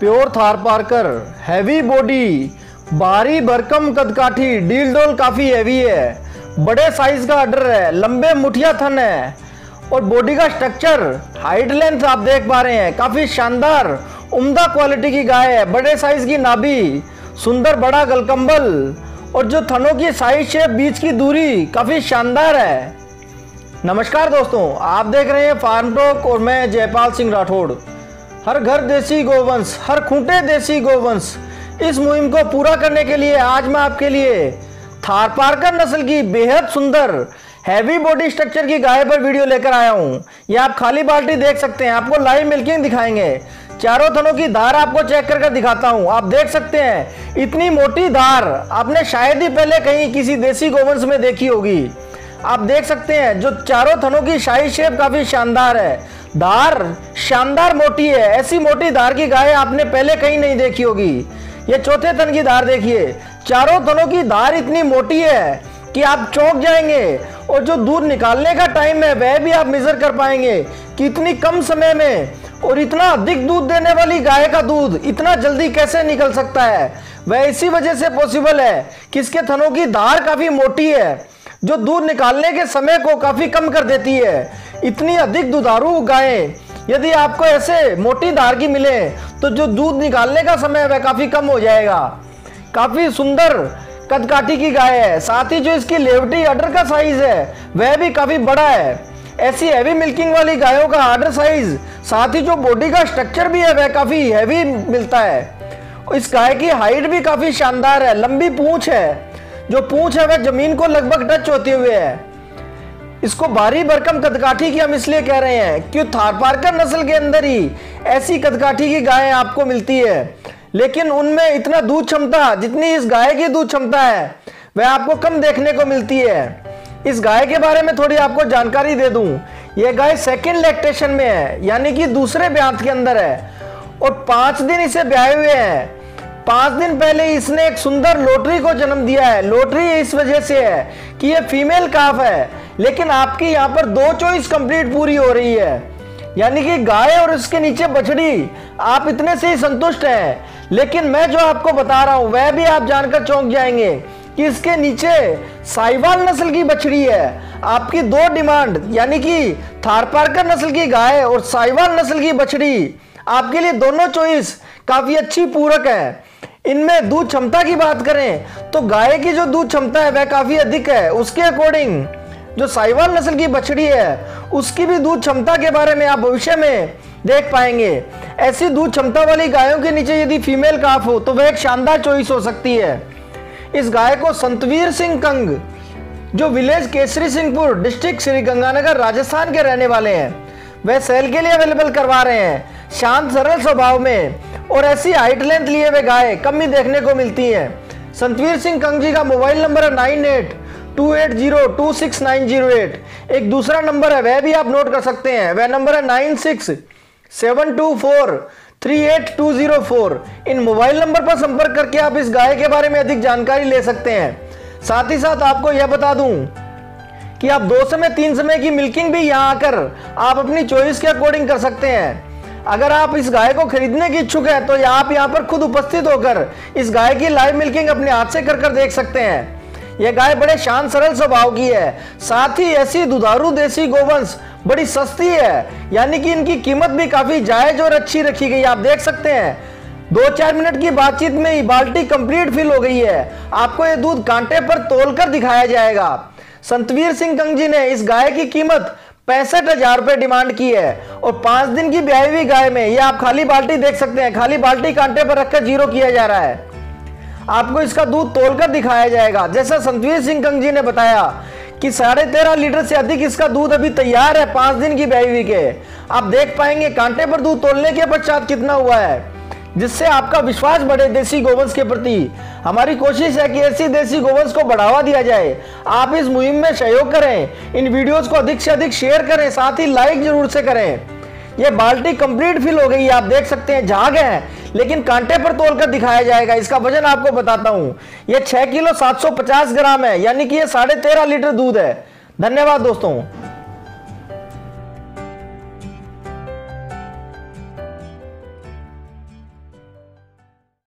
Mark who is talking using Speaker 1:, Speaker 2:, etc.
Speaker 1: Pure Tharparkar, heavy body, भारी भरकम कदकाठी deal डोल काफ़ी हैवी है। बड़े साइज़ का अडर है, लंबे मुठिया थन है। और बॉडी का स्ट्रक्चर हाइट लेंथ आप देख पा रहे हैं, काफ़ी शानदार, उम्दा क्वालिटी की गाय है। बड़े साइज़ की नाभि, सुंदर बड़ा गलकंबल, और जो थनों की साइज़ शेप बीच की दूरी काफ़ी शानदार है। नमस्कार दोस्तों, आप देख रहे हैं फार्म टॉक और मैं जयपाल सिंह राठौड़। हर घर देसी गोवंश, हर खूंटे देसी गोवंश। इस मुहिम को पूरा करने के लिए आज मैं आपके लिए थार पारकर नस्ल की बेहद सुंदर हैवी बॉडी स्ट्रक्चर की गाय पर वीडियो लेकर आया हूँ। ये आप खाली बाल्टी देख सकते हैं, आपको लाइव मिल्किंग दिखाएँगे। चारों थनों की धार आपको चेक कर कर दिखाता हूँ। आप देख सकते हैं, इतनी मोटी धार आपने शायद ही पहले कहीं किसी देसी गोवंश में देखी होगी। आप देख सकते हैं, जो चारों थनों की शाही शेप काफ़ी शानदार है। धार, शानदार मोटी है। ऐसी मोटी धार की गाय आपने पहले कहीं नहीं देखी होगी। ये चौथे थन की धार देखिए। चारों थनों की धार इतनी मोटी है कि आप चौंक जाएँगे और जो दूध निकालने का टाइम है, वह भी आप मेजर कर पाएँगे कि इतनी कम समय में और इतना अधिक दूध देने वाली गाय का दूध इतना जल्दी कैसे निकल सकता है। वह इसी वजह से पॉसिबल है कि इसके थनों की धार काफ़ी मोटी है। जो दूध निकालने के समय को काफ़ी कम कर देती है। इतनी अधिक दुधारू गाय, यदि आपको ऐसे मोटी धार की मिले तो जो दूध निकालने का समय वह काफ़ी कम हो जाएगा। काफ़ी सुंदर कदकाठी की गाय है। साथ ही जो इसकी लेवटी अडर का साइज़ है, वह भी काफ़ी बड़ा है। ऐसी हैवी मिल्किंग वाली गायों का आर्डर साइज़ साथ ही जो बॉडी का स्ट्रक्चर भी है, वह काफ़ी हैवी मिलता है। इस गाय की हाइट भी काफ़ी शानदार है, लंबी पूंछ है। जो पूंछ है वह ज़मीन को लगभग टच होते हुए है, इसको भारी भरकम कदकाठी की हम इसलिए कह रहे हैं कि थारपारकर नस्ल के अंदर ही ऐसी कदकाठी की गाय आपको मिलती है। लेकिन उनमें इतना दूध क्षमता, जितनी इस गाय की दूध क्षमता है, वह आपको कम देखने को मिलती है। इस गाय के बारे में थोड़ी आपको जानकारी दे दूँ। यह गाय सेकेंड लैक्टेशन में है, यानी कि दूसरे ब्यात के अंदर है, और पाँच दिन इसे ब्याहे हुए हैं। पाँच दिन पहले इसने एक सुंदर लोटरी को जन्म दिया है। लोटरी इस वजह से है कि ये फीमेल काफ है, लेकिन आपकी यहाँ पर दो चॉइस कंप्लीट पूरी हो रही है। यानी कि गाय और उसके नीचे बछड़ी, आप इतने से ही संतुष्ट हैं। लेकिन मैं जो आपको बता रहा हूँ, वह भी आप जानकर चौंक जाएँगे कि इसके नीचे साइवाल नस्ल की बछड़ी है। आपकी दो डिमांड, यानी कि थारपारकर नस्ल की गाय और साइवाल नस्ल की बछड़ी। आपके लिए दोनों चॉइस काफ़ी अच्छी पूरक है। इनमें दूध क्षमता की बात करें तो गाय की जो दूध क्षमता है, वह काफ़ी अधिक है। उसके अकॉर्डिंग जो साइवाल नस्ल की बछड़ी है, उसकी भी दूध क्षमता के बारे में आप भविष्य में देख पाएँगे। ऐसी दूध क्षमता वाली गायों के नीचे यदि फीमेल काफ हो तो वह एक शानदार चॉइस हो सकती है। इस गाय को संतवीर सिंह कंग, जो विलेज केसरी सिंहपुर डिस्ट्रिक्ट श्री गंगानगर, राजस्थान के रहने वाले हैं। वह सेल के लिए अवेलेबल करवा रहे हैं। शांत, सरल स्वभाव में। और ऐसी हाइट लेंथ लिए हुए गाय कम ही देखने को मिलती है। संतवीर सिंह कंग जी का मोबाइल नंबर है nine eight, two eight zero, two six nine zero eight. एक दूसरा नंबर है, वह भी आप नोट कर सकते हैं। वह नंबर है nine six, seven two four, three eight two zero four. इन मोबाइल नंबर पर संपर्क करके आप इस गाय के बारे में अधिक जानकारी ले सकते हैं। साथ ही साथ आपको यह बता दूँ कि आप दो समय, तीन समय की मिल्किंग भी यहाँ आकर आप अपनी चॉइस के अकॉर्डिंग कर सकते हैं। अगर आप इस गाय को खरीदने की इच्छुक है तो आप यहाँ पर खुद उपस्थित होकर इस गाय की लाइव मिल्किंग अपने हाथ से कर कर देख सकते हैं। यह गाय बड़े शांत सरल स्वभाव की है। साथ ही ऐसी दुधारू देसी गोवंश बड़ी सस्ती है, यानी कि इनकी कीमत भी काफ़ी जायज़ और अच्छी रखी गई आप देख सकते हैं दो चार मिनट की बातचीत में ही बाल्टी कंप्लीट फिल हो गई है। आपको ये दूध कांटे पर तोल कर दिखाया जाएगा। संतवीर सिंह कंग जी ने इस गाय की कीमत पैंसठ हज़ार रुपए डिमांड की है और पाँच दिन की ब्याई हुई गाय में ये आप खाली बाल्टी देख सकते हैं। खाली बाल्टी कांटे पर रखकर ज़ीरो किया जा रहा है। आपको इसका दूध तोलकर दिखाया जाएगा। जैसा संतवीर सिंह कंग जी ने बताया कि साढ़े तेरह लीटर से अधिक इसका दूध अभी तैयार है पाँच दिन की ब्याई हुई के। आप देख पाएँगे कांटे पर दूध तोलने के पश्चात कितना हुआ है। जिससे आपका विश्वास बढ़े देसी गोवंश के प्रति। हमारी कोशिश है कि ऐसी देसी गोवंश को बढ़ावा दिया जाए। आप इस मुहिम में सहयोग करें, इन वीडियोस को अधिक से अधिक शेयर करें, साथ ही लाइक ज़रूर से करें। ये बाल्टी कंप्लीट फिल हो गई है आप देख सकते हैं, झाग है, लेकिन कांटे पर तोलकर दिखाया जाएगा। इसका वज़न आपको बताता हूँ यह छह किलो 750 ग्राम है, यानी कि यह साढ़े लीटर दूध है। धन्यवाद दोस्तों।